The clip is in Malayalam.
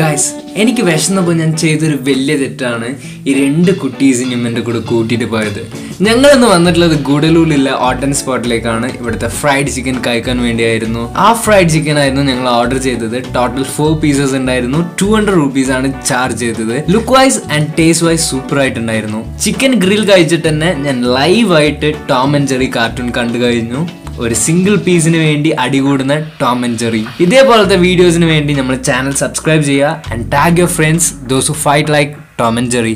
ഗായ്സ് എനിക്ക് വിശന്നപ്പോൾ ഞാൻ ചെയ്തൊരു വലിയ തെറ്റാണ് ഈ രണ്ട് കുട്ടീസിനും എന്റെ കൂടെ കൂട്ടിയിട്ട് പോയത്. ഞങ്ങളിന്ന് വന്നിട്ടുള്ളത് ഗുഡലൂരിലെ ഓട്ടൻ സ്പോട്ടിലേക്കാണ് ഇവിടുത്തെ ഫ്രൈഡ് ചിക്കൻ കഴിക്കാൻ വേണ്ടിയായിരുന്നു. ആ ഫ്രൈഡ് ചിക്കൻ ആയിരുന്നു ഞങ്ങൾ ഓർഡർ ചെയ്തത്. ടോട്ടൽ ഫോർ പീസസ് ഉണ്ടായിരുന്നു. ടു ഹൺഡ്രഡ് റുപ്പീസ് ആണ് ചാർജ് ചെയ്തത്. Look wise and taste wise super ആയിട്ടുണ്ടായിരുന്നു. ചിക്കൻ ഗ്രിൽ കഴിച്ചിട്ട് തന്നെ ഞാൻ ലൈവായിട്ട് ടോം ആൻഡ് ജെറി കാർട്ടൂൺ കണ്ടു കഴിഞ്ഞു. ഒരു സിംഗിൾ പീസിന് വേണ്ടി അടികൂടുന്ന ടോം ആൻഡ് ജെറി ഇതേപോലത്തെ വീഡിയോസിന് വേണ്ടി നമ്മൾ ചാനൽ സബ്സ്ക്രൈബ് ചെയ്യുക and tag your friends those who fight like Tom and Jerry